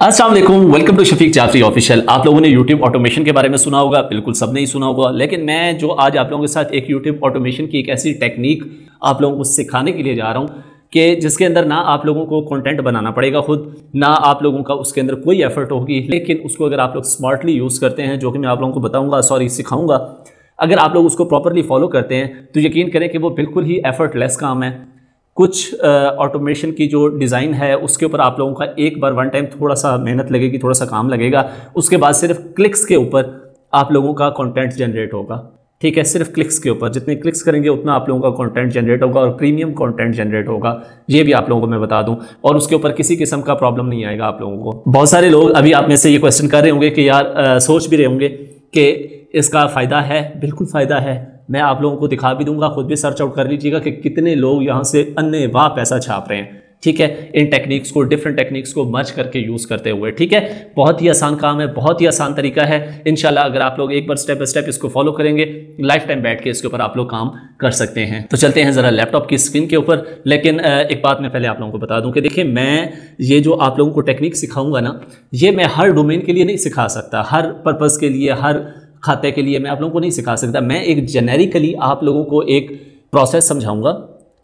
अस्सलाम वालेकुम to Shafiq Jafri official आप लोगों ने यूट्यूब ऑटोमेशन के बारे में सुना होगा, बिल्कुल सब नहीं सुना होगा, लेकिन मैं जो आज आप लोगों के साथ एक यूट्यूब ऑटोमेशन की एक ऐसी टेक्निक आप लोगों को सिखाने के लिए जा रहा हूँ कि जिसके अंदर ना आप लोगों को कंटेंट बनाना पड़ेगा खुद, ना आप लोगों का उसके अंदर कोई एफर्ट होगी, लेकिन उसको अगर आप लोग स्मार्टली यूज़ करते हैं, जो कि मैं आप लोगों को बताऊँगा सॉरी सिखाऊँगा, अगर आप लोग उसको प्रॉपरली फॉलो करते हैं तो यकीन करें कि वो बिल्कुल ही एफर्टलेस काम है। कुछ ऑटोमेशन की जो डिज़ाइन है उसके ऊपर आप लोगों का एक बार वन टाइम थोड़ा सा मेहनत लगेगी थोड़ा सा काम लगेगा। उसके बाद सिर्फ़ क्लिक्स के ऊपर आप लोगों का कंटेंट जनरेट होगा। ठीक है सिर्फ़ क्लिक्स के ऊपर। जितने क्लिक्स करेंगे उतना आप लोगों का कंटेंट जनरेट होगा और प्रीमियम कंटेंट जनरेट होगा। ये भी आप लोगों को मैं बता दूँ। और उसके ऊपर किसी किस्म का प्रॉब्लम नहीं आएगा आप लोगों को। बहुत सारे लोग अभी आप में से ये क्वेश्चन कर रहे होंगे कि यार आ, सोच भी रहे होंगे कि इसका फ़ायदा है? बिल्कुल फ़ायदा है। मैं आप लोगों को दिखा भी दूँगा, खुद भी सर्च आउट कर लीजिएगा कि कितने लोग यहाँ से अन्य वाह पैसा छाप रहे हैं। ठीक है? इन टेक्निक्स को डिफरेंट टेक्निक्स को मर्ज करके यूज़ करते हुए। ठीक है? बहुत ही आसान काम है, बहुत ही आसान तरीका है। इनशाला अगर आप लोग एक बार स्टेप बाय स्टेप इसको फॉलो करेंगे लाइफ टाइम बैठ के इसके ऊपर आप लोग काम कर सकते हैं। तो चलते हैं ज़रा लैपटॉप की स्क्रीन के ऊपर। लेकिन एक बात मैं पहले आप लोगों को बता दूँ कि देखिए, मैं ये जो आप लोगों को टेक्निक सिखाऊँगा ना, ये मैं हर डोमेन के लिए नहीं सिखा सकता। हर पर्पज़ के लिए, हर खाते के लिए मैं आप लोगों को नहीं सिखा सकता। मैं एक जेनेरिकली आप लोगों को एक प्रोसेस समझाऊँगा,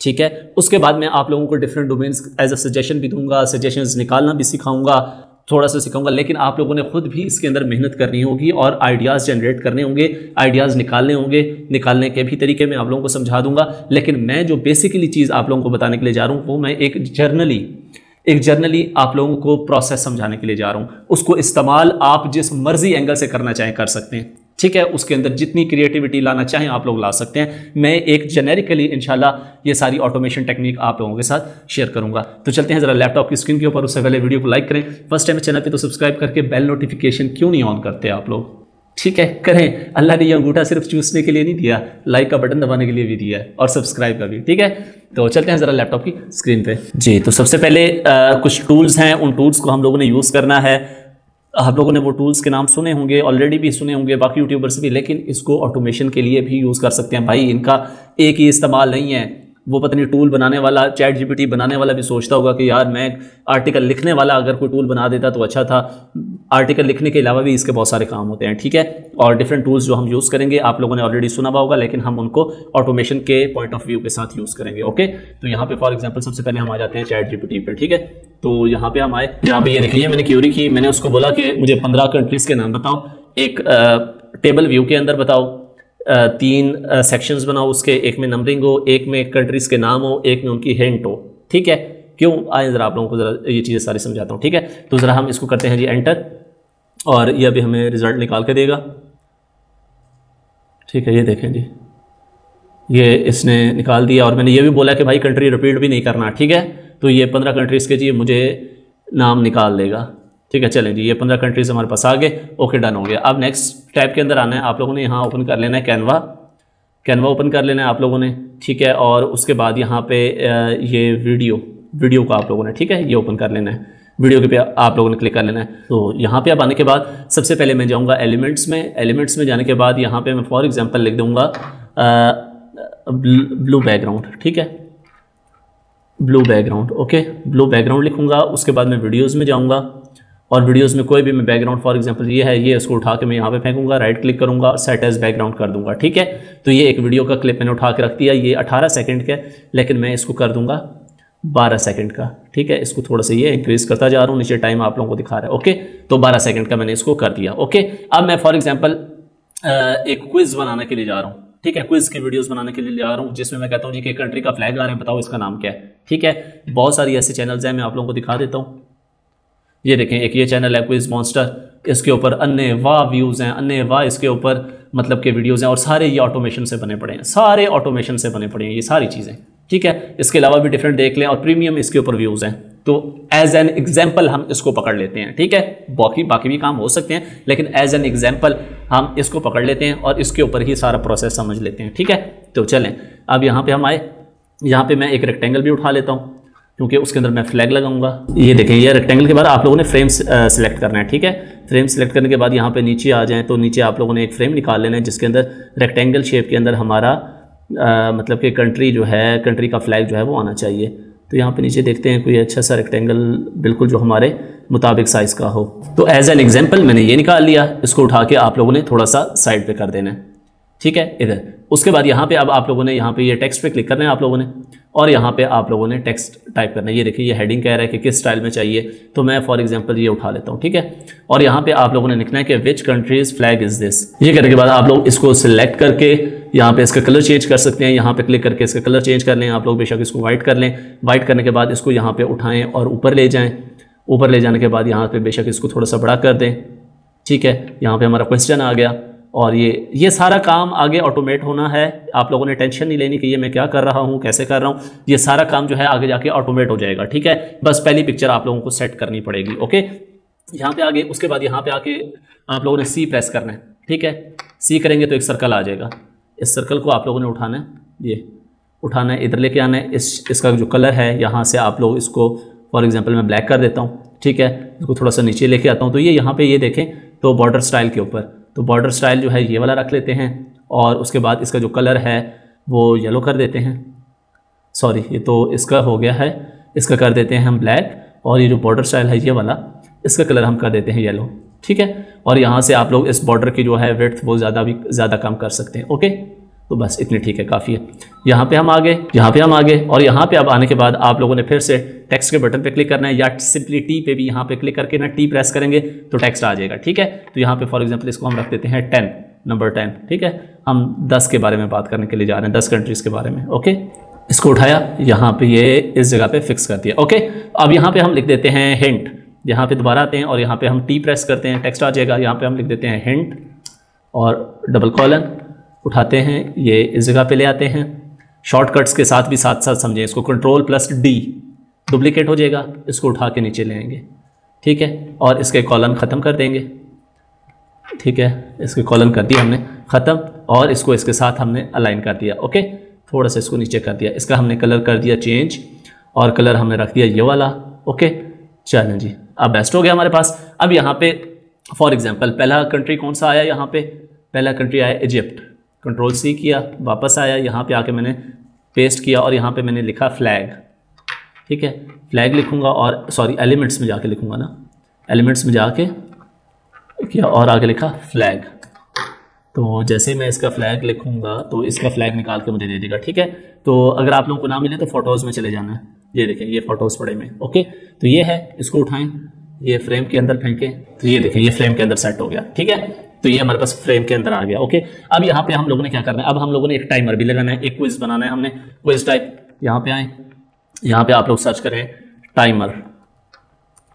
ठीक है? उसके बाद मैं आप लोगों को different domains as a suggestion भी दूँगा सजेशंस निकालना भी सिखाऊँगा, थोड़ा सा सिखाऊँगा, लेकिन आप लोगों ने खुद भी इसके अंदर मेहनत करनी होगी और आइडियाज़ जनरेट करने होंगे आइडियाज़ निकालने होंगे, निकालने के भी तरीके मैं आप लोगों को समझा दूँगा। लेकिन मैं जो बेसिकली चीज़ आप लोगों को बताने के लिए जा रहा हूँ, वो मैं एक जर्नली एक जर्नली आप लोगों को प्रोसेस समझाने के लिए जा रहा हूँ। उसको इस्तेमाल आप जिस मर्ज़ी एंगल से करना चाहें कर सकते हैं। ठीक है उसके अंदर जितनी क्रिएटिविटी लाना चाहें आप लोग ला सकते हैं। मैं एक जेनेरिकली इंशाल्लाह ये सारी ऑटोमेशन टेक्निक आप लोगों के साथ शेयर करूँगा। तो चलते हैं ज़रा लैपटॉप की स्क्रीन के ऊपर उससे पहले वीडियो को लाइक करें। फ़र्स्ट टाइम चैनल पे तो सब्सक्राइब करके बेल नोटिफिकेशन क्यों नहीं ऑन करते आप लोग? ठीक है करें। अल्लाह ने यह अंगूठा सिर्फ़ चूसने के लिए नहीं दिया लाइक का बटन दबाने के लिए भी दिया है और सब्सक्राइब का भी ठीक है? तो चलते हैं ज़रा लैपटॉप की स्क्रीन पे। जी तो सबसे पहले आ, कुछ टूल्स हैं उन टूल्स को हम लोगों ने यूज़ करना है। आप लोगों ने वो टूल्स के नाम सुने होंगे ऑलरेडी भी सुने होंगे, बाकी यूट्यूबर्स भी, लेकिन इसको ऑटोमेशन के लिए भी यूज़ कर सकते हैं भाई। इनका एक ही इस्तेमाल नहीं है। वो पता नहीं टूल बनाने वाला चैट जीपीटी बनाने वाला भी सोचता होगा कि यार मैं आर्टिकल लिखने वाला अगर कोई टूल बना देता तो अच्छा था। आर्टिकल लिखने के अलावा भी इसके बहुत सारे काम होते हैं, ठीक है? और डिफरेंट टूल्स जो हम यूज़ करेंगे, आप लोगों ने ऑलरेडी सुना हुआ होगा, लेकिन हम उनको ऑटोमेशन के पॉइंट ऑफ़ व्यू के साथ यूज़ करेंगे ओके तो यहाँ पे फॉर एग्ज़ाम्पल सबसे पहले हम आ जाते हैं चैट जीपीटी पर, ठीक है? तो यहाँ पे हम आए। यहाँ पे ये लिख लिया मैंने क्यूरी की, मैंने उसको बोला कि मुझे पंद्रह कंट्रीज़ के नाम बताओ। एक टेबल व्यू के अंदर बताओ। तीन सेक्शंस बनाओ उसके, एक में नंबरिंग हो, एक में कंट्रीज़ के नाम हो, एक में उनकी हिंट हो। ठीक है? क्यों? आए ज़रा आप लोगों को ज़रा ये चीज़ें सारी समझाता हूँ, ठीक है? तो ज़रा हम इसको करते हैं जी एंटर और ये अभी हमें रिज़ल्ट निकाल के देगा। ठीक है, ये देखें जी। ये इसने निकाल दिया, और मैंने ये भी बोला कि भाई कंट्री रिपीट भी नहीं करना, ठीक है? तो ये पंद्रह कंट्रीज़ के जी मुझे नाम निकाल देगा। ठीक है, चलें जी, ये पंद्रह कंट्रीज़ हमारे पास आ गए। ओके डन हो गया। अब नेक्स्ट टैब के अंदर आना है। आप लोगों ने यहाँ ओपन कर लेना है कैनवा कैनवा ओपन कर लेना है आप लोगों ने, ठीक है, और उसके बाद यहाँ पे ये वीडियो वीडियो को आप लोगों ने, ठीक है, ये ओपन कर लेना है। वीडियो के पे आप लोगों ने क्लिक कर लेना है। तो यहाँ पे अब आने के बाद सबसे पहले मैं जाऊँगा एलिमेंट्स में। एलिमेंट्स में जाने के बाद यहाँ पे मैं फॉर एग्जांपल लिख दूँगा ब्लू बैकग्राउंड ठीक है। Blue background okay blue background लिखूँगा। उसके बाद मैं वीडियोज़ में जाऊँगा। और वीडियोस में कोई भी मैं बैकग्राउंड फॉर एग्जांपल ये है, ये इसको उठा के मैं यहाँ पे फेंकूँगा राइट क्लिक करूँगा सेट एज बैकग्राउंड कर दूँगा, ठीक है? तो ये एक वीडियो का क्लिप मैंने उठा के रख दिया, ये 18 सेकंड का लेकिन मैं इसको कर दूँगा 12 सेकंड का, ठीक है? इसको थोड़ा सा ये इंक्रीज़ करता जा रहा हूँ, नीचे टाइम आप लोगों को दिखा रहा है ओके तो बारह सेकेंड का मैंने इसको कर दिया ओके अब मैं फॉर एग्ज़ाम्पल एक क्विज़ बनाने के लिए जा रहा हूँ, ठीक है? क्विज की वीडियोस बनाने के लिए जा रहा हूँ, जिसमें मैं कहता हूँ जी कि कंट्री का फ्लैग आ रहा है, बताओ इसका नाम क्या है, ठीक है? बहुत सारी ऐसे चैनल्स हैं, मैं आप लोगों को दिखा देता हूँ। ये देखें, एक ये चैनल है क्विज मॉन्स्टर इसके ऊपर अन्य वाह व्यूज़ हैं, अन्य वाह इसके ऊपर मतलब के वीडियोज़ हैं और सारे ये ऑटोमेशन से बने पड़े हैं, सारे ऑटोमेशन से बने पड़े हैं ये सारी चीज़ें, ठीक है? इसके अलावा भी डिफरेंट देख लें और प्रीमियम इसके ऊपर व्यूज़ हैं। तो एज एन एग्ज़ाम्पल हम इसको पकड़ लेते हैं, ठीक है? बाकी बाकी भी काम हो सकते हैं, लेकिन एज एन एग्ज़ाम्पल हम इसको पकड़ लेते हैं और इसके ऊपर ही सारा प्रोसेस समझ लेते हैं, ठीक है? तो चलें, अब यहाँ पे हम आए, यहाँ पे मैं एक रेक्टेंगल भी उठा लेता हूँ। क्योंकि उसके अंदर मैं फ्लैग लगाऊँगा। ये देखें ये रेक्टेंगल के बाद आप लोगों ने फ्रेम सेलेक्ट करना है ठीक है? फ्रेम सेलेक्ट करने के बाद यहाँ पे नीचे आ जाएँ तो नीचे आप लोगों ने एक फ्रेम निकाल लेना है जिसके अंदर रेक्टेंगल शेप के अंदर हमारा आ, मतलब कि कंट्री जो है कंट्री का फ्लैग जो है वो आना चाहिए। तो यहाँ पे नीचे देखते हैं कोई अच्छा सा रेक्टेंगल बिल्कुल जो हमारे मुताबिक साइज़ का हो। तो एज एन एग्ज़ाम्पल मैंने ये निकाल लिया इसको उठा के आप लोगों ने थोड़ा सा साइड पर कर देना है ठीक है? इधर। उसके बाद यहाँ पर अब आप लोगों ने यहाँ पे ये टेक्स्ट पे क्लिक करना है आप लोगों ने। और यहाँ पे आप लोगों ने टेक्स्ट टाइप करना है। ये देखिए, ये हेडिंग कह रहा है कि किस स्टाइल में चाहिए। तो मैं फॉर एग्जांपल ये उठा लेता हूँ, ठीक है? और यहाँ पे आप लोगों ने लिखना है कि which country's flag is this ये करने के बाद आप लोग इसको सिलेक्ट करके यहाँ पे इसका कलर चेंज कर सकते हैं। यहाँ पे क्लिक करके इसका कलर चेंज कर लें। आप लोग बेशक इसको वाइट कर लें। वाइट करने के बाद इसको यहाँ पे उठाएँ और ऊपर ले जाएँ। ऊपर ले जाने के बाद यहाँ पे बेशक इसको थोड़ा सा बड़ा कर दें। ठीक है? यहाँ पे हमारा क्वेश्चन आ गया। और ये ये सारा काम आगे ऑटोमेट होना है। आप लोगों ने टेंशन नहीं लेनी कि ये मैं क्या कर रहा हूँ, कैसे कर रहा हूँ। ये सारा काम जो है आगे जाके ऑटोमेट हो जाएगा, ठीक है? बस पहली पिक्चर आप लोगों को सेट करनी पड़ेगी ओके यहाँ पे आगे, उसके बाद यहाँ पे आके आप लोगों ने सी प्रेस करना है, ठीक है? सी करेंगे तो एक सर्कल आ जाएगा। इस सर्कल को आप लोगों ने उठाना है, ये, उठाना है, इधर लेके आना है। इस, इसका जो कलर है, यहाँ से आप लोग इसको फॉर एग्ज़ाम्पल मैं ब्लैक कर देता हूँ, ठीक है? इसको थोड़ा सा नीचे लेके आता हूँ तो ये यहाँ पे, ये देखें तो बॉर्डर स्टाइल के ऊपर। तो बॉर्डर स्टाइल जो है ये वाला रख लेते हैं और उसके बाद इसका जो कलर है वो येलो कर देते हैं। सॉरी ये तो इसका हो गया है। इसका कर देते हैं हम ब्लैक और ये जो बॉर्डर स्टाइल है ये वाला, इसका कलर हम कर देते हैं येलो ठीक है? और यहाँ से आप लोग इस बॉर्डर की जो है वेथ वो ज़्यादा भी, ज़्यादा कम कर सकते हैं। ओके तो बस इतनी ठीक है काफ़ी है यहाँ पे हम आ गए यहाँ पे हम आ गए और यहाँ पे अब आने के बाद आप लोगों ने फिर से टेक्स्ट के बटन पे क्लिक करना है या सिंपली टी पे भी यहाँ पे क्लिक करके ना टी प्रेस करेंगे तो टेक्स्ट आ जाएगा ठीक है तो यहाँ पे फॉर एग्ज़ाम्पल इसको हम रख देते हैं टेन नंबर टेन ठीक है हम दस के बारे में बात करने के लिए जा रहे हैं दस कंट्रीज़ के बारे में ओके इसको उठाया यहाँ पे ये इस जगह पे फिक्स कर दिया ओके अब यहाँ पे हम लिख देते हैं हिंट यहाँ पे दोबारा आते हैं और यहाँ पे हम टी प्रेस करते हैं टेक्स्ट आ जाएगा यहाँ पे हम लिख देते हैं हिंट और डबल कॉलन उठाते हैं, ये इस जगह पे ले आते हैं। शॉर्टकट्स के साथ भी साथ साथ समझें, इसको कंट्रोल प्लस डी डुप्लीकेट हो जाएगा, इसको उठा के नीचे ले आएँगे। ठीक है? और इसके कॉलम ख़त्म कर देंगे। ठीक है? इसके कॉलम कर दिया हमने, ख़त्म। और इसको इसके साथ हमने अलाइन कर दिया, ओके? थोड़ा सा इसको नीचे कर दिया। इसका हमने कलर कर दिया चेंज और कलर हमने रख दिया ये वाला, ओके? चलें जी, अब बेस्ट हो गया हमारे पास। अब यहाँ पे फॉर एग्जांपल पहला कंट्री कौन सा आया यहाँ पे? पहला कंट्री आया इजिप्ट कंट्रोल सी किया, वापस आया, यहाँ पे आके मैंने पेस्ट किया और यहाँ पे मैंने लिखा फ्लैग ठीक है? फ्लैग लिखूँगा और सॉरी एलिमेंट्स में जाके लिखूँगा ना। एलिमेंट्स में जाके किया और आगे लिखा फ्लैग तो जैसे मैं इसका फ्लैग लिखूँगा तो इसका फ्लैग निकाल के मुझे दे देगा, ठीक है? तो अगर आप लोगों को ना मिले तो फ़ोटोज़ में चले जाना। है ये देखें, ये फ़ोटोज़ पड़े में ओके तो ये है, इसको उठाएँ, ये फ्रेम के अंदर फेंकें तो ये देखें, ये फ्रेम के अंदर सेट हो गया, ठीक है? तो ये हमारे पास फ्रेम के अंदर आ गया, ओके? अब यहाँ पे हम लोगों ने क्या करना है? अब हम लोगों ने एक टाइमर भी लगाना है, एक क्विज बनाना है हमने। क्विज टाइप यहाँ पे आए। यहाँ पे आप लोग सर्च करें timer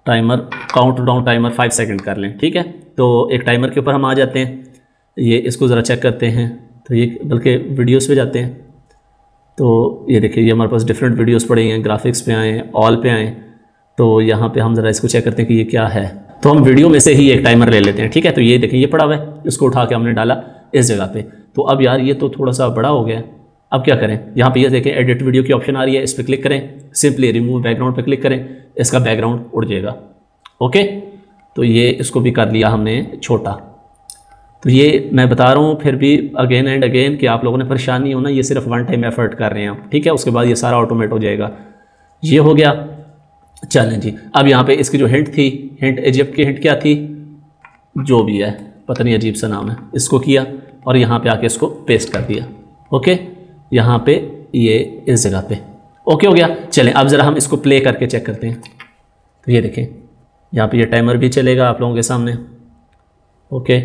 timer count down timer five second कर लें, ठीक है? तो एक टाइमर के ऊपर हम आ जाते हैं। ये इसको ज़रा चेक करते हैं। तो ये बल्कि वीडियोस पे जाते हैं। तो ये देखिए, ये हमारे पास डिफरेंट वीडियोस पड़े हैं ग्राफिक्स पे आए ऑल पे आए। तो यहाँ पे हम ज़रा इसको चेक करते हैं कि ये क्या है। तो हम वीडियो में से ही एक टाइमर ले लेते हैं, ठीक है? तो ये देखिए, ये पड़ा हुआ है, इसको उठा के हमने डाला इस जगह पे। तो अब यार ये तो थोड़ा सा बड़ा हो गया। अब क्या करें? यहाँ पे ये देखें एडिट वीडियो की ऑप्शन आ रही है, इस पर क्लिक करें सिंपली रिमूव बैकग्राउंड पे क्लिक करें, इसका बैकग्राउंड उड़ जाएगा। ओके तो ये इसको भी कर लिया हमने छोटा। तो ये मैं बता रहा हूँ, फिर भी अगेन एंड अगेन कि आप लोगों ने परेशानी होना, ये सिर्फ़ वन टाइम एफर्ट कर रहे हैं ठीक है? उसके बाद ये सारा ऑटोमेट हो जाएगा। ये हो गया। चलें जी। अब यहाँ पे इसकी जो हिंट थी हिंट इजिप्ट की हिंट क्या थी? जो भी है, पता नहीं अजीब सा नाम है। इसको किया और यहाँ पे आके इसको पेस्ट कर दिया। ओके यहाँ पे ये इस जगह पे। ओके हो गया। चलें, अब ज़रा हम इसको प्ले करके चेक करते हैं। तो ये देखें, यहाँ पे ये टाइमर भी चलेगा आप लोगों के सामने। ओके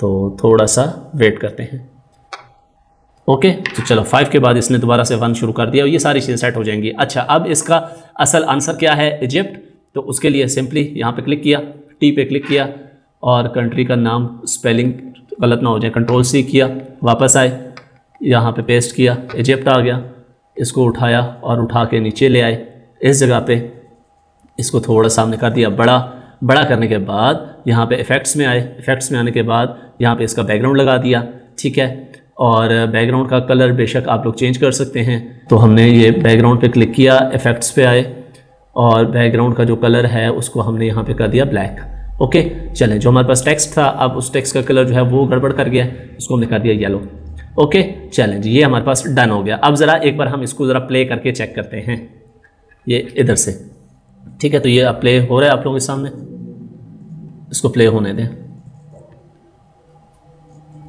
तो थोड़ा सा वेट करते हैं। ओके? तो चलो फाइव के बाद इसने दोबारा से वन शुरू कर दिया और ये सारी चीज़ें सेट हो जाएँगी। अच्छा अब इसका असल आंसर क्या है इजिप्ट तो उसके लिए सिंपली यहाँ पे क्लिक किया टी पे क्लिक किया और कंट्री का नाम स्पेलिंग गलत ना हो जाए कंट्रोल सी किया, वापस आए, यहाँ पे पेस्ट किया इजिप्ट आ गया, इसको उठाया और उठा के नीचे ले आए। इस जगह पे इसको थोड़ा सामने कर दिया, बड़ा बड़ा करने के बाद यहाँ पे इफ़ेक्ट्स में आए। इफ़ेक्ट्स में आने के बाद यहाँ पे इसका बैकग्राउंड लगा दिया, ठीक है? और बैकग्राउंड का कलर बेशक आप लोग चेंज कर सकते हैं। तो हमने ये बैकग्राउंड पे क्लिक किया इफ़ेक्ट्स पे आए और बैकग्राउंड का जो कलर है उसको हमने यहाँ पे कर दिया ब्लैक ओके चलें, जो हमारे पास टेक्स्ट था, अब उस टेक्स्ट का कलर जो है वो गड़बड़ कर गया, उसको हमने कर दिया येलो ओके चलें ये हमारे पास डन हो गया। अब ज़रा एक बार हम इसको ज़रा प्ले करके चेक करते हैं। ये इधर से। ठीक है तो ये प्ले हो रहा है आप लोगों के सामने। इसको प्ले होने दें।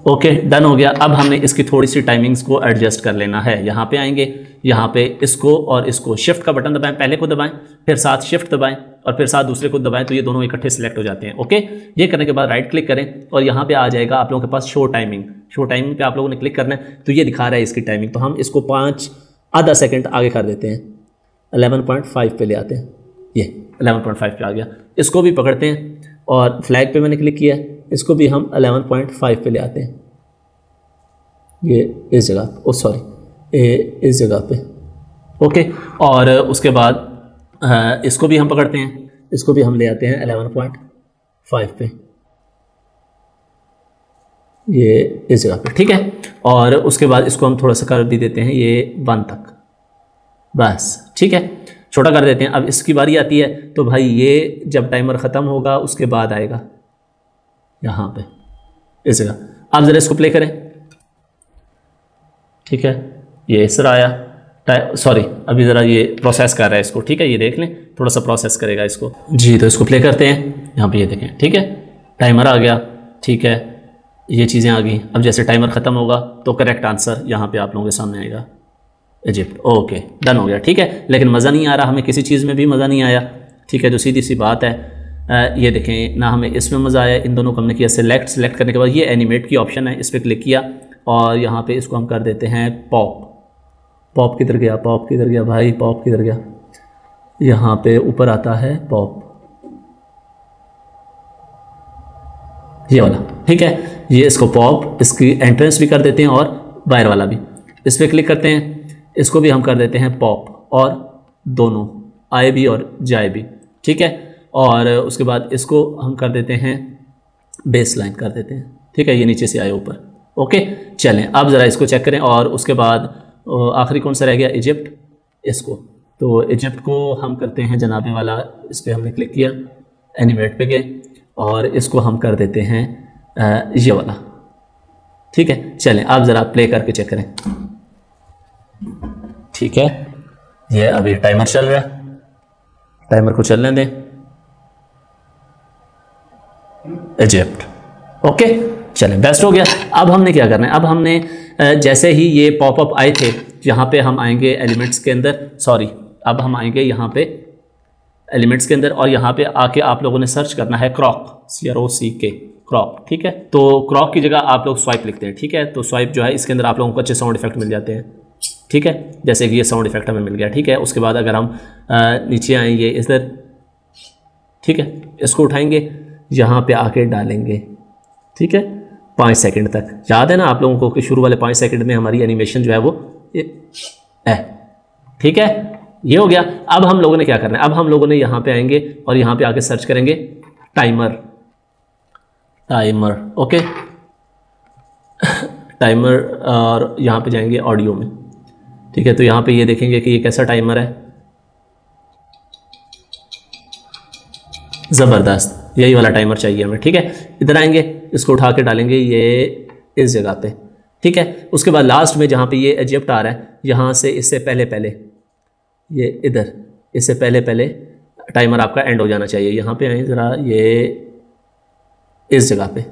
ओके डन हो गया। अब हमने इसकी थोड़ी सी टाइमिंग्स को एडजस्ट कर लेना है। यहाँ पे आएँगे, यहाँ पे इसको और इसको। शिफ्ट का बटन दबाएँ, पहले को दबाएँ, फिर साथ शिफ्ट दबाएँ और फिर साथ दूसरे को दबाएँ तो ये दोनों इकट्ठे सेलेक्ट हो जाते हैं। ओके ये करने के बाद राइट क्लिक करें और यहाँ पे आ जाएगा आप लोगों के पास शो टाइमिंग शो टाइमिंग पे आप लोगों ने क्लिक करना है तो ये दिखा रहा है इसकी टाइमिंग तो हम इसको पाँच आधा सेकेंड आगे कर देते हैं। अलेवन पॉइंट फाइव पे ले आते हैं। ये अलेवन पॉइंट फाइव पे आ गया। इसको भी पकड़ते हैं और फ्लैग पे मैंने क्लिक किया इसको भी हम अलेवन पॉइंट फाइव पे ले आते हैं। ये इस जगह ओ सॉरी इस जगह पे। ओके और उसके बाद इसको भी हम पकड़ते हैं। इसको भी हम ले आते हैं अलेवन पॉइंट फाइव पे। ये इस जगह पे, ठीक है? और उसके बाद इसको हम थोड़ा सा कर भी देते हैं, ये वन तक। बस, ठीक है? छोटा कर देते हैं। अब इसकी बारी आती है तो भाई ये जब टाइमर ख़त्म होगा, उसके बाद आएगा। यहाँ पे, इस जगह। आप ज़रा इसको प्ले करें। ठीक है? ये इस तरह आया सॉरी अभी ज़रा ये प्रोसेस कर रहा है इसको। ठीक है? ये देख लें। थोड़ा सा प्रोसेस करेगा इसको। जी तो इसको प्ले करते हैं। यहाँ पे ये देखें। ठीक है? टाइमर आ गया। ठीक है? ये चीज़ें आ गई। अब जैसे टाइमर ख़त्म होगा तो करेक्ट आंसर यहाँ पे आप लोगों के सामने आएगा। इजिप्ट ओके डन हो गया। ठीक है? लेकिन मज़ा नहीं आ रहा। हमें किसी चीज़ में भी मज़ा नहीं आया। ठीक है? जो सीधी सी बात है ये देखें, ना हमें इसमें मज़ा आया। इन दोनों को हमने किया सेलेक्ट सेलेक्ट करने के बाद ये एनिमेट की ऑप्शन है, इस पर क्लिक किया और यहाँ पे इसको हम कर देते हैं पॉप पॉप किधर गया? पॉप किधर गया भाई? पॉप किधर गया? यहाँ पे ऊपर आता है पॉप ये वाला, ठीक है? ये इसको पॉप इसकी एंट्रेंस भी कर देते हैं और बाहर वाला भी। इस पर क्लिक करते हैं, इसको भी हम कर देते हैं पॉप और दोनों, आए भी और जाए भी, ठीक है? और उसके बाद इसको हम कर देते हैं बेस लाइन कर देते हैं। ठीक है, ये नीचे से आए ऊपर। ओके चलें, अब ज़रा इसको चेक करें और उसके बाद आखिरी कौन सा रह गया? इजिप्ट इसको। तो इजिप्ट को हम करते हैं जनाबे वाला, इस पर हमने क्लिक किया एनिमेट पे गए और इसको हम कर देते हैं ये वाला। ठीक है, चलें आप ज़रा प्ले करके चेक करें। ठीक है, ये अभी टाइमर चल रहा है। टाइमर को चलने दें। इजिप्ट ओके चलें बेस्ट हो गया। अब हमने क्या करना है? अब हमने जैसे ही ये पॉपअप आए थे, यहाँ पे हम आएँगे एलिमेंट्स के अंदर। सॉरी अब हम आएँगे यहाँ पे एलिमेंट्स के अंदर और यहाँ पे आके आप लोगों ने सर्च करना है क्रॉक सी आर ओ सी के क्रॉक ठीक है? तो क्रॉक की जगह आप लोग स्वाइप लिखते हैं, ठीक है? तो स्वाइप जो है, इसके अंदर आप लोगों को अच्छे साउंड इफ़ेक्ट मिल जाते हैं, ठीक है? जैसे कि ये साउंड इफ़ेक्ट हमें मिल गया, ठीक है? उसके बाद अगर हम नीचे आएँगे इधर, ठीक है? इसको उठाएँगे यहाँ पे आके डालेंगे। ठीक है? पाँच सेकंड तक। याद है ना आप लोगों को कि शुरू वाले पाँच सेकंड में हमारी एनिमेशन जो है वो है। ठीक है? ये हो गया। अब हम लोगों ने क्या करना है? अब हम लोगों ने यहाँ पे आएँगे और यहाँ पे आके सर्च करेंगे टाइमर टाइमर ओके टाइमर और यहाँ पे जाएँगे ऑडियो में। ठीक है? तो यहाँ पे ये देखेंगे कि ये कैसा टाइमर है। ज़बरदस्त। यही वाला टाइमर चाहिए हमें, ठीक है? इधर आएँगे, इसको उठा के डालेंगे, ये इस जगह पे, ठीक है? उसके बाद लास्ट में जहाँ पे ये एजिप्ट आ रहा है, यहाँ से इससे पहले पहले, ये इधर, इससे पहले पहले टाइमर आपका एंड हो जाना चाहिए। यहाँ पे आए ज़रा, ये इस जगह पे,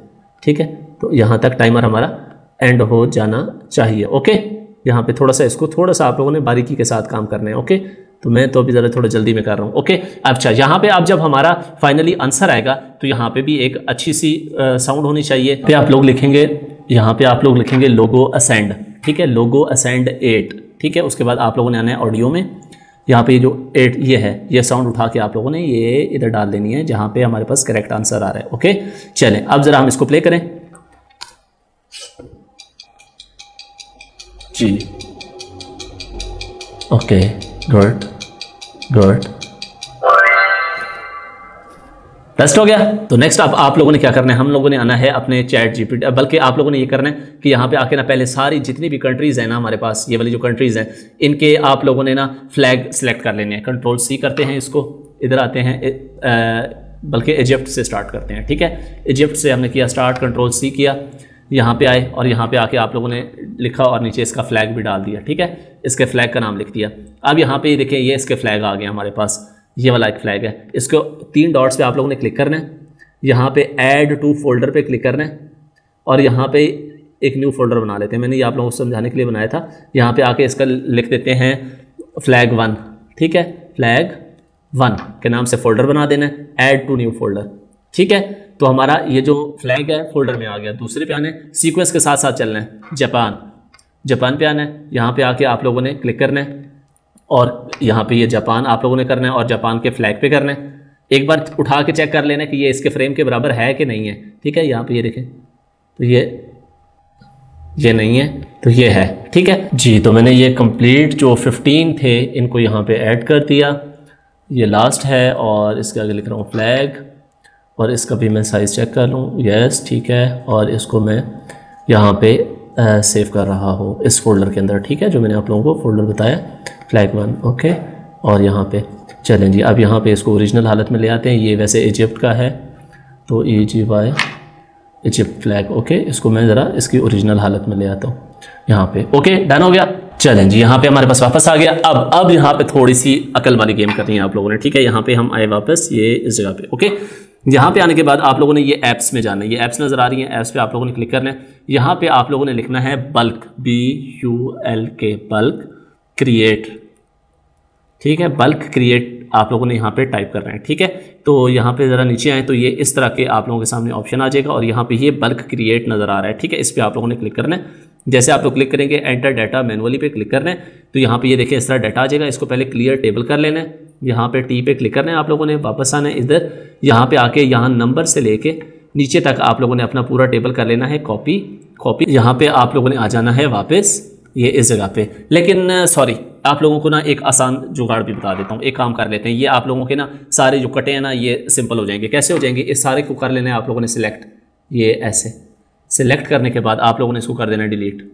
ठीक है? तो यहाँ तक टाइमर हमारा एंड हो जाना चाहिए ओके यहाँ पे थोड़ा सा इसको, थोड़ा सा आप लोगों ने बारीकी के साथ काम करना है ओके तो मैं तो अभी ज़रा थोड़ा जल्दी में कर रहा हूँ। ओके अच्छा यहाँ पे आप जब हमारा फाइनली आंसर आएगा तो यहाँ पे भी एक अच्छी सी साउंड होनी चाहिए। पे आप लोग लिखेंगे, यहाँ पे आप लोग लिखेंगे लोगो असेंड ठीक है? लोगो असेंड एट ठीक है? उसके बाद आप लोगों ने आना है ऑडियो में। यहाँ पे जो एट ये है, ये साउंड उठा के आप लोगों ने ये इधर डाल देनी है, जहाँ पे हमारे पास करेक्ट आंसर आ रहा है। ओके चलें, अब ज़रा हम इसको प्ले करें। जी। ओके गुड गुड बेस्ट हो गया? तो नेक्स्ट आप आप लोगों ने क्या करना है? हम लोगों ने आना है अपने चैट जीपीटी बल्कि आप लोगों ने ये करना है कि यहाँ पे आके ना पहले सारी जितनी भी कंट्रीज़ हैं ना हमारे पास, ये वाली जो कंट्रीज़ हैं, इनके आप लोगों ने ना फ्लैग सेलेक्ट कर लेने हैं। कंट्रोल सी करते हैं इसको, इधर आते हैं बल्कि इजिप्ट से स्टार्ट करते हैं, ठीक है? इजिप्ट से हमने किया स्टार्ट कंट्रोल सी किया। यहाँ पे आए और यहाँ पे आके आप लोगों ने लिखा और नीचे इसका फ्लैग भी डाल दिया, ठीक है? इसके फ्लैग का नाम लिख दिया। अब यहाँ पे देखिए ये इसके फ्लैग आ गए हमारे पास। ये वाला एक फ्लैग है। इसको तीन डॉट्स पे आप लोगों ने क्लिक करना है। यहाँ पे ऐड टू फोल्डर पे क्लिक करना है और यहाँ पे एक न्यू फोल्डर बना लेते हैं। मैंने ये आप लोगों को समझाने के लिए बनाया था। यहाँ पे आके इसका लिख देते हैं फ्लैग वन ठीक है? फ्लैग वन के नाम से फोल्डर बना देना है। ऐड टू न्यू फोल्डर ठीक है? तो हमारा ये जो फ्लैग है फोल्डर में आ गया। दूसरे पे आने सीक्वेंस के साथ साथ चलना है। जापान। जापान पे आना है यहाँ पे आके आप लोगों ने क्लिक करना है। और यहाँ पे ये जापान आप लोगों ने करना है और जापान के फ्लैग पे करना है। एक बार उठा के चेक कर लेना कि ये इसके फ्रेम के बराबर है कि नहीं है। ठीक है, यहाँ पे ये देखें। तो ये ये नहीं है तो ये है। ठीक है? जी तो मैंने ये कंप्लीट जो 15 थे, इनको यहाँ पे ऐड कर दिया। ये लास्ट है और इसके आगे लिख रहा हूँ फ्लैग और इसका भी मैं साइज़ चेक कर लूँ। यस ठीक है। और इसको मैं यहाँ पे सेव कर रहा हूँ इस फोल्डर के अंदर, ठीक है? जो मैंने आप लोगों को फोल्डर बताया फ्लैग वन ओके और यहाँ पे, चलें जी, अब यहाँ पे इसको ओरिजिनल हालत में ले आते हैं। ये वैसे इजिप्ट का है तो E G Y Egypt flag okay इसको मैं ज़रा इसकी ओरिजिनल हालत में ले आता हूँ। यहाँ पे ओके डन हो गया। चलें जी, यहाँ पे हमारे पास वापस आ गया। अब अब यहाँ पे थोड़ी सी अकल वाली गेम करनी है आप लोगों ने, ठीक है? यहाँ पे हम आए वापस, ये इस जगह पे, ओके? यहाँ पे आने के बाद आप लोगों ने ये ऐप्स में जाना है। ये ऐप्स नज़र आ रही हैं ऐप्स पे आप लोगों ने क्लिक करना है। यहाँ पे आप लोगों ने लिखना है bulk B U L K bulk create ठीक है? बल्क क्रिएट आप लोगों ने यहाँ पे टाइप करना है, ठीक है? तो यहाँ पे ज़रा नीचे आए तो ये इस तरह के आप लोगों के सामने ऑप्शन आ जाएगा और यहाँ पे ये बल्क क्रिएट नज़र आ रहा है, ठीक है? इस पर आप लोगों ने क्लिक करना है। जैसे आप लोग क्लिक करेंगे एंटर डाटा मैनुअली पे क्लिक करना है तो यहाँ पे ये देखिए इस तरह डाटा आ जाएगा, इसको पहले क्लियर टेबल कर लेना है। यहाँ पे टी पे क्लिक करना है आप लोगों ने, वापस आना है इधर। यहाँ पे आके यहाँ नंबर से लेके नीचे तक आप लोगों ने अपना पूरा टेबल कर लेना है कॉपी कॉपी यहाँ पे आप लोगों ने आ जाना है वापस। ये इस जगह पे। लेकिन सॉरी आप लोगों को ना एक आसान जुगाड़ भी बता देता हूँ। एक काम कर लेते हैं, ये आप लोगों के ना सारे जो कटे हैं ना, ये सिंपल हो जाएँगे। कैसे हो जाएँगे? इस सारे को कर लेना है आप लोगों ने सिलेक्ट ये ऐसे। सिलेक्ट करने के बाद आप लोगों ने इसको कर देना डिलीट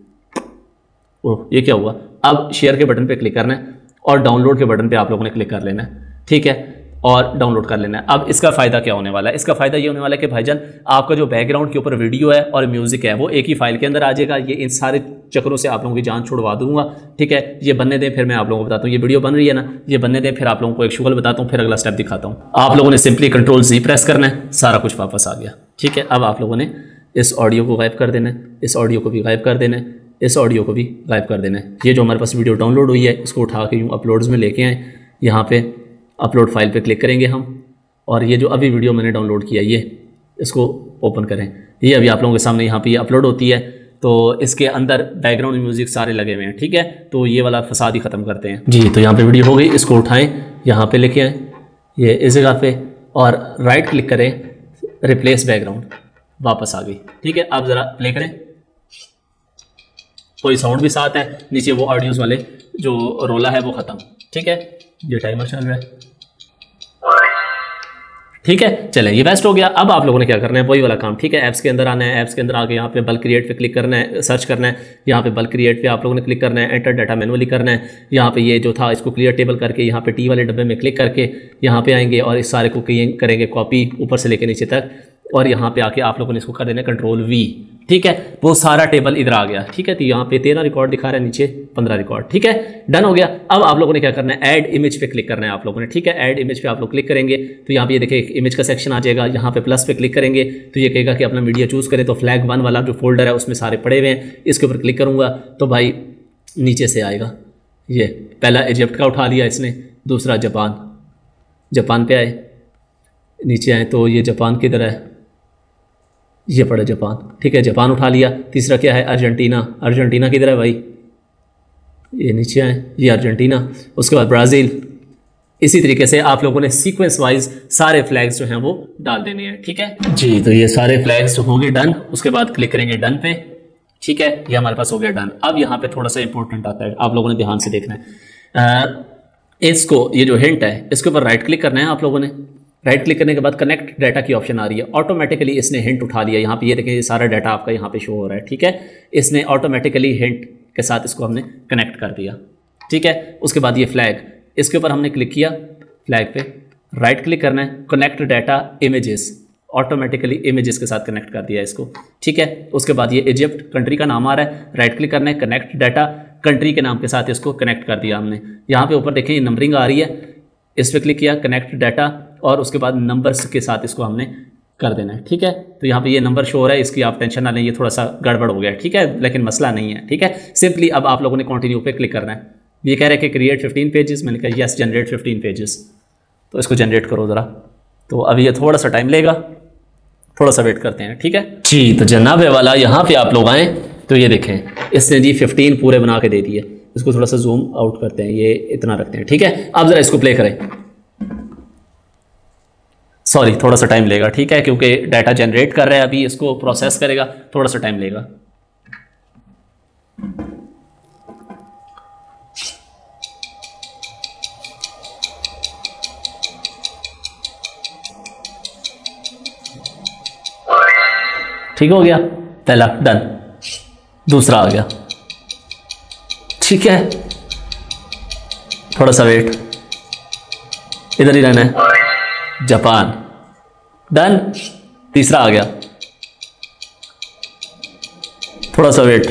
ओह, ये क्या हुआ? अब शेयर के बटन पर क्लिक करना है और डाउनलोड के बटन पर आप लोगों ने क्लिक कर लेना है। ठीक है? और डाउनलोड कर लेना है। अब इसका फ़ायदा क्या होने वाला है? इसका फ़ायदा ये होने वाला है कि भाईजान, आपका जो बैकग्राउंड के ऊपर वीडियो है और म्यूज़िक है, वो एक ही फ़ाइल के अंदर आ जाएगा। ये इन सारे चक्रों से आप लोगों की जान छुड़वा दूँगा, ठीक है? ये बनने दें, फिर मैं आप लोगों को बताता हूँ। ये वीडियो बन रही है ना, ये बनने दें, फिर आप लोगों को एक शुगल बताता हूँ, फिर अगला स्टेप दिखाता हूँ। आप लोगों ने सिंपली कंट्रोल जी प्रेस करना है, सारा कुछ वापस आ गया, ठीक है? अब आप लोगों ने इस ऑडियो को गायब कर देना है, इस ऑडियो को भी गायब कर देना है, इस ऑडियो को भी गायब कर देना है। ये जो हमारे पास वीडियो डाउनलोड हुई है, इसको उठा के यूँ अपलोड्स में लेके आए। यहाँ पे अपलोड फ़ाइल पे क्लिक करेंगे हम और ये जो अभी वीडियो मैंने डाउनलोड किया, ये इसको ओपन करें। ये अभी आप लोगों के सामने यहाँ पे अपलोड होती है तो इसके अंदर बैकग्राउंड म्यूज़िक सारे लगे हुए हैं, ठीक है? तो ये वाला फसाद ही ख़त्म करते हैं। जी तो यहाँ पे वीडियो हो गई, इसको उठाएँ, यहाँ पे लेके आएँ ये इस जगह पे और राइट क्लिक करें रिप्लेस बैकग्राउंड वापस आ गई, ठीक है? आप ज़रा प्ले करें। कोई साउंड भी साथ है, नीचे वो ऑडियोज वाले जो रोला है वो ख़त्म, ठीक है? ये टाइमर चल रहा है ठीक है, चलें, ये बेस्ट हो गया। अब आप लोगों ने क्या करना है? वही वाला काम, ठीक है? ऐप्स के अंदर आना है ऐप्स के अंदर आके यहाँ पे बल्क क्रिएट पे क्लिक करना है सर्च करना है। यहाँ पे बल्क क्रिएट पे आप लोगों ने क्लिक करना है एंटर डाटा मैनुअली करना है। यहाँ पे ये जो था, इसको क्लियर टेबल करके यहाँ पे टी वाले डब्बे में क्लिक करके यहाँ पे आएँगे और इस सारे को करेंगे कॉपी ऊपर से लेकर नीचे तक। और यहाँ पे आके आप लोगों ने इसको कर देना कंट्रोल वी ठीक है? वो सारा टेबल इधर आ गया। ठीक है? तो यहाँ पे तेरह रिकॉर्ड दिखा रहा है, नीचे पंद्रह रिकॉर्ड ठीक है? डन हो गया। अब आप लोगों ने क्या करना है? ऐड इमेज पे क्लिक करना है आप लोगों ने। ठीक है? ऐड इमेज पे आप लोग क्लिक करेंगे। तो यहाँ पे ये देखिए इमेज का सेक्शन आ जाएगा। यहाँ पे प्लस पे क्लिक करेंगे। तो ये कहेगा कि अपना मीडिया चूज़ करें। तो फ्लैग वन वाला जो फोल्डर है, उसमें सारे पड़े हुए हैं। इसके ऊपर क्लिक करूँगा। तो भाई, नीचे से आएगा। ये पहला इजिप्ट का उठा दिया इसने। दूसरा जापान जापान पे आए। नीचे आए तो ये जापान किधर है? ये पड़ा जापान। ठीक है जापान उठा लिया। तीसरा क्या है? अर्जेंटीना। अर्जेंटीना किधर है भाई? ये नीचे आए। ये अर्जेंटीना। उसके बाद ब्राज़ील। इसी तरीके से आप लोगों ने सीक्वेंस वाइज सारे फ्लैग्स जो हैं वो डाल देने हैं। ठीक है? जी तो ये सारे फ्लैग्स जो होंगे डन उसके बाद क्लिक करेंगे डन पे। ठीक है? ये हमारे पास हो गया डन अब यहाँ पे थोड़ा सा इंपॉर्टेंट आता है। आप लोगों ने ध्यान से देखना है। आ, इसको ये जो हिंट है इसके ऊपर राइट क्लिक करना है आप लोगों ने। राइट क्लिक करने के बाद कनेक्ट डाटा की ऑप्शन आ रही है। ऑटोमेटिकली इसने हिंट उठा लिया। यहाँ पे ये देखें ये सारा डाटा आपका यहाँ पे शो हो रहा है। ठीक है? इसने ऑटोमेटिकली हिंट के साथ इसको हमने कनेक्ट कर दिया। ठीक है? उसके बाद ये फ्लैग इसके ऊपर हमने क्लिक किया। फ्लैग पे राइट क्लिक करना है। Connect data images automatically images के साथ कनेक्ट कर दिया इसको। ठीक है? उसके बाद ये इजिप्ट कंट्री का नाम आ रहा है। राइट क्लिक करना है। कनेक्ट डाटा कंट्री के नाम के साथ इसको कनेक्ट कर दिया हमने। यहाँ पे ऊपर देखें नंबरिंग आ रही है। इस पर क्लिक किया। कनेक्ट डाटा और उसके बाद नंबर्स के साथ इसको हमने कर देना है, ठीक है? तो यहाँ पे ये नंबर शो हो रहा है, इसकी आप टेंशन ना लें, ये थोड़ा सा गड़बड़ हो गया, ठीक है? लेकिन मसला नहीं है, ठीक है? सिंपली अब आप लोगों ने कंटिन्यू पे क्लिक करना है। ये कह रहे हैं कि क्रिएट 15 पेजेस मैंने कहा यस जनरेट 15 पेजेस तो इसको जनरेट करो ज़रा। तो अभी ये थोड़ा सा टाइम लेगा। थोड़ा सा वेट करते हैं, ठीक है? जी तो जनाबे वाला, यहाँ पे आप लोग आएँ तो ये देखें, इसने जी 15 पूरे बना के दे दिए। इसको थोड़ा सा जूम आउट करते हैं, ये इतना रखते हैं, ठीक है? अब ज़रा इसको प्ले करें। सॉरी थोड़ा सा टाइम लेगा, ठीक है? क्योंकि डाटा जनरेट कर रहा है अभी, इसको प्रोसेस करेगा, थोड़ा सा टाइम लेगा। ठीक हो गया? पहला डन दूसरा आ गया। ठीक है? थोड़ा सा वेट इधर ही रहना है। जापान। डन तीसरा आ गया। थोड़ा सा वेट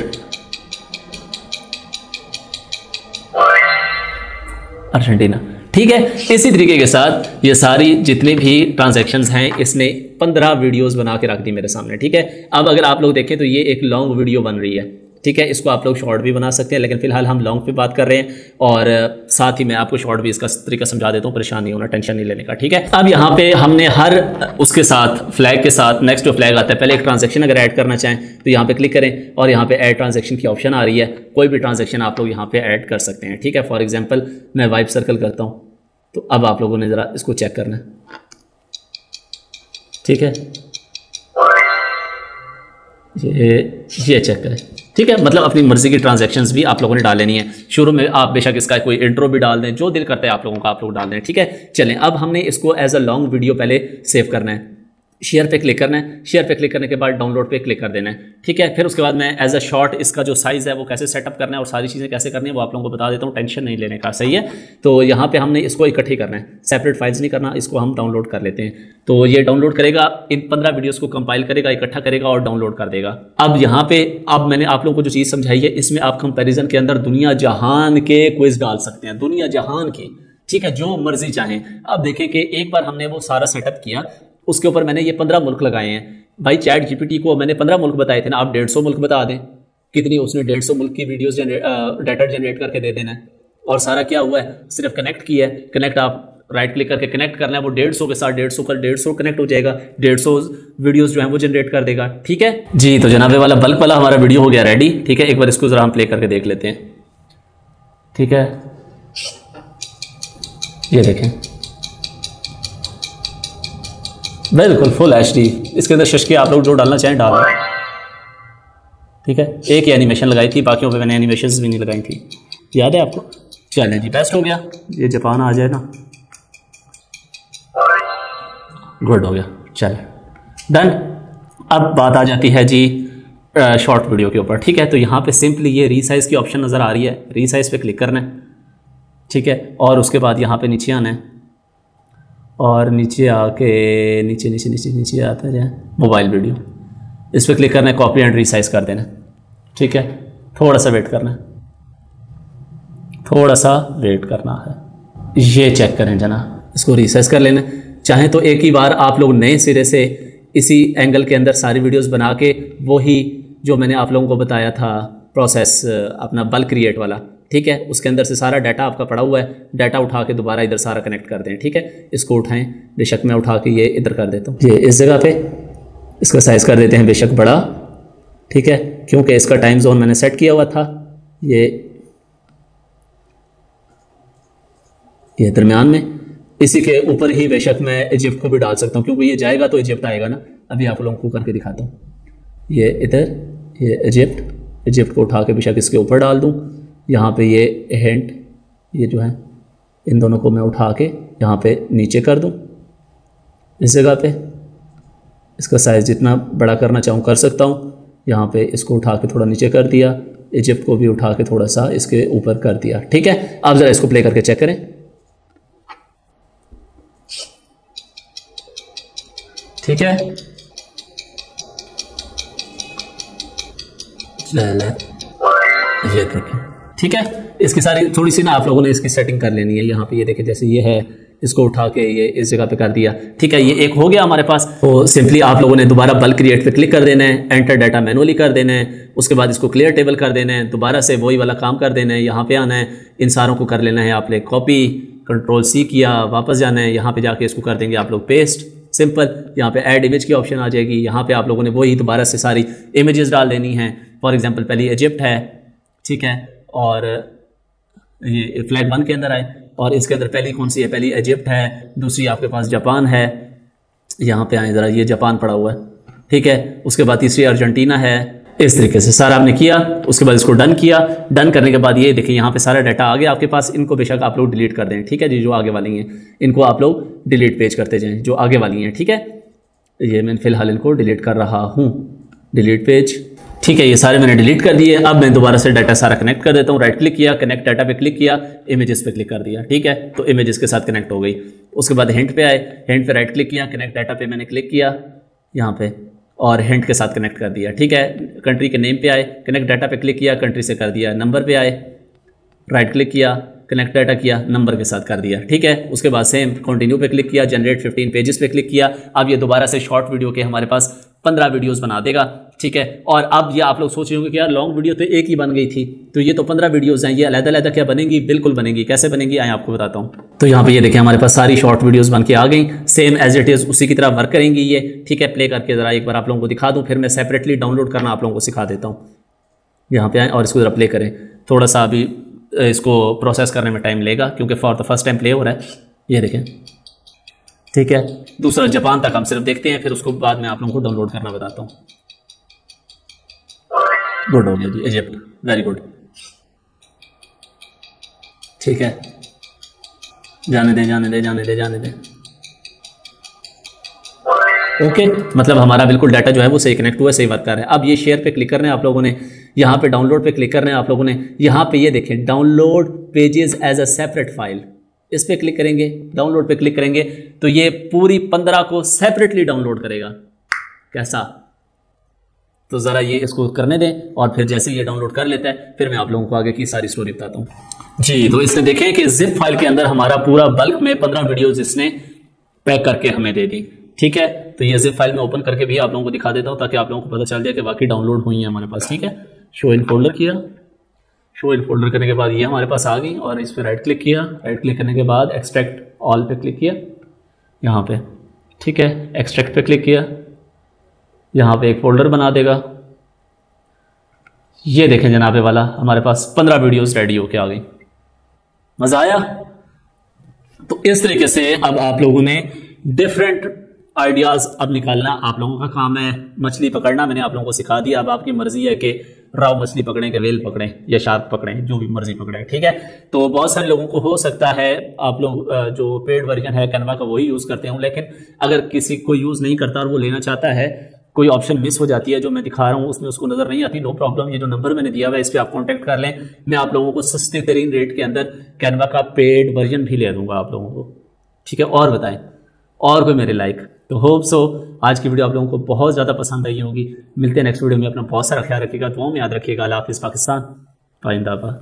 अर्जेंटीना। ठीक है, इसी तरीके के साथ ये सारी जितनी भी ट्रांजैक्शंस हैं, इसने पंद्रह वीडियोस बना के रख दी मेरे सामने, ठीक है? अब अगर आप लोग देखें तो ये एक लॉन्ग वीडियो बन रही है। ठीक है, इसको आप लोग शॉर्ट भी बना सकते हैं, लेकिन फ़िलहाल हम लॉन्ग पे बात कर रहे हैं और साथ ही मैं आपको शॉर्ट भी इसका तरीका समझा देता हूँ, परेशान नहीं होना टेंशन नहीं लेने का, ठीक है? अब यहाँ पे हमने हर उसके साथ फ्लैग के साथ नेक्स्ट जो फ्लैग आता है, पहले एक ट्रांजेक्शन अगर ऐड करना चाहें तो यहाँ पे क्लिक करें और यहाँ पे ऐड ट्रांजेक्शन की ऑप्शन आ रही है। कोई भी ट्रांजेक्शन आप लोग यहाँ पे ऐड कर सकते हैं, ठीक है? फॉर एग्ज़ाम्पल मैं वाइप सर्कल करता हूँ तो अब आप लोगों ने ज़रा इसको चेक करना है, ठीक है? ये ये चेक करें। ठीक है? मतलब अपनी मर्ज़ी की ट्रांजेक्शन भी आप लोगों ने डाल लेनी है। शुरू में आप बेशक इसका कोई इंट्रो भी डाल दें, जो दिल करता है आप लोगों का आप लोग डाल दें, ठीक है? चलें, अब हमने इसको एज अ लॉन्ग वीडियो पहले सेव करना है। शेयर पे क्लिक करना है। शेयर पे क्लिक करने के बाद डाउनलोड पे क्लिक कर देना है। ठीक है, फिर उसके बाद मैं एज अ शॉर्ट इसका जो साइज़ है वो कैसे सेटअप करना है और सारी चीज़ें कैसे करनी है वो आप लोगों को बता देता हूँ। टेंशन नहीं लेने का, सही है? तो यहाँ पे हमने इसको इकट्ठे करना है। सेपरेट फाइल्स नहीं करना, इसको हम डाउनलोड कर लेते हैं। तो ये डाउनलोड करेगा, इन पंद्रह वीडियोज़ को कंपाइल करेगा, इकट्ठा करेगा और डाउनलोड कर देगा। अब यहाँ पे अब मैंने आप लोगों को जो चीज़ समझाई है, इसमें आप कंपेरिजन के अंदर दुनिया जहान के क्विज डाल सकते हैं। दुनिया जहान की। ठीक है, जो मर्ज़ी चाहें। अब देखें कि एक बार हमने वो सारा सेटअप किया उसके ऊपर मैंने ये पंद्रह मुल्क लगाए हैं। भाई, चैट जीपीटी को मैंने पंद्रह मुल्क बताए थे ना, आप डेढ़ सौ मुल्क बता दें। कितनी उसने डेढ़ सौ मुल्क की वीडियोस जनरेट डाटा जनरेट करके दे देना है। और सारा क्या हुआ है? सिर्फ़ कनेक्ट किया है। कनेक्ट आप राइट क्लिक करके कनेक्ट करना है, वो डेढ़ सौ के साथ डेढ़ सौ का डेढ़ सौ कनेक्ट हो जाएगा। डेढ़ सौ वीडियोज़ जो है वो जनरेट कर देगा। ठीक है? जी तो जनाबे वाला बल्क वाला हमारा वीडियो हो गया रेडी ठीक है? एक बार इसको ज़रा हम प्ले करके देख लेते हैं। ठीक है? ये देखें। बिल्कुल फुल एच डी इसके अंदर शशके आप लोग जो डालना चाहें, डाल। ठीक है? एक ही एनिमेशन लगाई थी, बाकियों पे मैंने एनिमेशन भी नहीं लगाई थी। याद है आपको? चलें जी बेस्ट हो गया। ये जापान आ जाए ना। गुड हो गया। चले। डन अब बात आ जाती है जी शॉर्ट वीडियो के ऊपर। ठीक है? तो यहाँ पे सिंपली ये रीसाइज की ऑप्शन नज़र आ रही है। रीसाइज पे क्लिक करना है। ठीक है? और उसके बाद यहाँ पे नीचे आना है। और नीचे आके, नीचे नीचे नीचे नीचे आता जाए मोबाइल वीडियो। इस पर क्लिक करना है, कॉपी एंड रिसाइज कर देना। ठीक है? थोड़ा सा वेट करना। है थोड़ा सा वेट करना है। ये चेक करें जना, इसको रिसाइज कर लेना। चाहें तो एक ही बार आप लोग नए सिरे से इसी एंगल के अंदर सारी वीडियोस बना के वही जो मैंने आप लोगों को बताया था, प्रोसेस, अपना बल क्रिएट वाला ठीक है? उसके अंदर से सारा डाटा आपका पड़ा हुआ है। डाटा उठा के दोबारा इधर सारा कनेक्ट कर दें, ठीक है? इसको उठाएँ। बेशक मैं उठा के ये इधर कर देता हूँ। ये इस जगह पे इसका साइज़ कर देते हैं, बेशक बड़ा, ठीक है? क्योंकि इसका टाइम जोन मैंने सेट किया हुआ था। ये ये दरमियान में। इसी के ऊपर ही बेशक मैं इजिप्ट को भी डाल सकता हूँ, क्योंकि ये जाएगा तो इजिप्ट आएगा ना। अभी आप लोगों को करके दिखाता हूँ। ये इधर, ये इजिप्ट इजिप्ट को उठा के बेशक इसके ऊपर डाल दूँ। यहाँ पे ये हैंड ये जो है, इन दोनों को मैं उठा के यहाँ पे नीचे कर दूँ। इस जगह पे इसका साइज़ जितना बड़ा करना चाहूँ कर सकता हूँ। यहाँ पे इसको उठा के थोड़ा नीचे कर दिया इजिप्ट को भी उठा के थोड़ा सा इसके ऊपर कर दिया। ठीक है? आप ज़रा इसको प्ले करके चेक करें। ठीक है? ये देखें। ठीक है? इसकी सारी, थोड़ी सी ना आप लोगों ने इसकी सेटिंग कर लेनी है। यहाँ पे ये देखें जैसे ये है, इसको उठा के ये इस जगह पे कर दिया। ठीक है, ये एक हो गया हमारे पास। तो सिंपली आप लोगों ने दोबारा बल्क क्रिएट पे क्लिक कर देना है एंटर डाटा मैनुअली कर देना है, उसके बाद इसको क्लियर टेबल कर देना है, दोबारा से वही वाला काम कर देना है, यहाँ पे आना है, इन सारों को कर लेना है आपने कॉपी कंट्रोल सी किया, वापस जाना है, यहाँ पे जाके इसको कर देंगे आप लोग पेस्ट सिंपल यहाँ पे ऐड इमेज की ऑप्शन आ जाएगी, यहाँ पे आप लोगों ने वही दोबारा से सारी इमेजेस डाल देनी है। फॉर एग्ज़ाम्पल पहले इजिप्ट है, ठीक है? और ये फ्लैग वन के अंदर आए। और इसके अंदर पहली कौन सी है? पहली इजिप्ट है, दूसरी आपके पास जापान है। यहाँ पे आए, ज़रा ये जापान पड़ा हुआ है। ठीक है, उसके बाद तीसरी अर्जेंटीना है। इस तरीके से सारा आपने किया, उसके बाद इसको डन किया। डन करने के बाद ये देखिए, यहाँ पे सारा डाटा आ गया। आपके पास इनको बेशक आप लोग डिलीट कर दें। ठीक है जी, जो आगे वाली हैं, इनको आप लोग डिलीट पेज करते जाएँ, जो आगे वाली हैं। ठीक है, ये मैं फ़िलहाल इनको डिलीट कर रहा हूँ। Delete page. ठीक है, ये सारे मैंने डिलीट कर दिए। अब मैं दोबारा से डाटा सारा कनेक्ट कर देता हूँ। राइट क्लिक किया कनेक्ट डाटा पे क्लिक किया इमेजेस पे क्लिक कर दिया, ठीक है? तो इमेजेस के साथ कनेक्ट हो गई। उसके बाद हेंट पे आए। हेंट पे राइट क्लिक किया कनेक्ट डाटा पे मैंने क्लिक किया, यहाँ पे, और हेंट के साथ कनेक्ट कर दिया, ठीक है? कंट्री के नेम पे आए कनेक्ट डाटा पे क्लिक किया कंट्री से कर दिया नंबर पे आए राइट क्लिक किया कनेक्ट डाटा किया नंबर के साथ कर दिया, ठीक है? उसके बाद सेम कंटिन्यू पे क्लिक किया जनरेट 15 पेजेस पे क्लिक किया। अब ये दोबारा से शॉर्ट वीडियो के हमारे पास पंद्रह वीडियोस बना देगा। ठीक है? और अब ये आप लोग सोच रहे होंगे कि यार लॉन्ग वीडियो तो एक ही बन गई थी। तो ये तो पंद्रह वीडियोज़ हैं, ये अलग क्या बनेंगी? बिल्कुल बनेंगी। कैसे बनेंगी? आए आपको बताता हूँ। तो यहाँ पे ये देखें हमारे पास सारी शॉर्ट वीडियोस बन के आ गई। सेम एज इट इज़ उसी की तरह वर्क करेंगी ये। ठीक है? प्ले करके ज़रा एक बार आप लोगों को दिखा दूँ, फिर मैं सेपरेटली डाउनलोड करना आप लोगों को सिखा देता हूँ। यहाँ पे आए और इसको ज़रा प्ले करें। थोड़ा सा अभी इसको प्रोसेस करने में टाइम लेगा, क्योंकि for the first time play हो रहा है। ये देखें। ठीक है? दूसरा, जापान तक हम सिर्फ़ देखते हैं, फिर उसको बाद में आप लोगों को डाउनलोड करना बताता हूँ। गुड हो गया जी इजिप्ट वेरी गुड ठीक है। जाने दें जाने दें जाने दें जाने दें। ओके okay, मतलब हमारा बिल्कुल डाटा जो है वो सही कनेक्ट हुआ सही वर्क कर रहा है। अब ये शेयर पे क्लिक कर रहे हैं आप लोगों ने। यहाँ पे डाउनलोड पे क्लिक कर रहे हैं आप लोगों ने। यहाँ पे ये देखें download pages as a separate file इस पर क्लिक करेंगे डाउनलोड पे क्लिक करेंगे तो ये पूरी पंद्रह को सेपरेटली डाउनलोड करेगा। कैसा? तो ज़रा ये इसको करने दें और फिर जैसे ये डाउनलोड कर लेता है, फिर मैं आप लोगों को आगे की सारी स्टोरी बताता हूँ। जी तो इसने देखें कि जिप फ़ाइल के अंदर हमारा पूरा बल्क में पंद्रह वीडियोज़ इसने पैक करके हमें दे दी। ठीक है? तो ये जिप फ़ाइल में ओपन करके भी आप लोगों को दिखा देता हूँ ताकि आप लोगों को पता चल जाए कि बाकी डाउनलोड हुई है हमारे पास। ठीक है? शो इन फोल्डर किया। शो इन फोल्डर करने के बाद ये हमारे पास आ गई और इस पर राइट क्लिक किया। राइट क्लिक करने के बाद एक्सट्रैक्ट ऑल पे क्लिक किया। यहाँ पे। ठीक है? एक्सट्रैक्ट पे क्लिक किया। यहाँ पे एक फोल्डर बना देगा। ये देखें जनाबे वाला, हमारे पास पंद्रह वीडियोस रेडी होके आ गई। मज़ा आया? तो इस तरीके से अब आप लोगों ने डिफरेंट आइडियाज़ अब निकालना आप लोगों का काम है। मछली पकड़ना, मैंने आप लोगों को सिखा दिया। अब आपकी मर्ज़ी है कि राव मछली पकड़ें कि रेल पकड़ें या शार्क पकड़ें, जो भी मर्ज़ी पकड़ें, ठीक है? तो बहुत सारे लोगों को हो सकता है आप लोग जो पेड वर्जन है कैनवा का वही यूज़ करते हो, लेकिन अगर किसी को यूज़ नहीं करता और वो लेना चाहता है कोई ऑप्शन मिस हो जाती है जो मैं दिखा रहा हूँ, उसमें उसको नज़र नहीं आती नो प्रॉब्लम ये जो नंबर मैंने दिया हुआ है, इस पर आप कॉन्टैक्ट कर लें। मैं आप लोगों को सस्ते तरीन रेट के अंदर कैनवा का पेड वर्जन भी ले दूँगा आप लोगों को। ठीक है, और बताएँ, और कोई मेरे लाइक तो होप सो आज की वीडियो आप लोगों को बहुत ज़्यादा पसंद आई होगी। मिलते हैं नेक्स्ट वीडियो में, अपना बहुत सारा ख्याल रखिएगा तो में याद रखिएगा। अल्लाह हाफिज़, पाकिस्तान पाइंदाबाद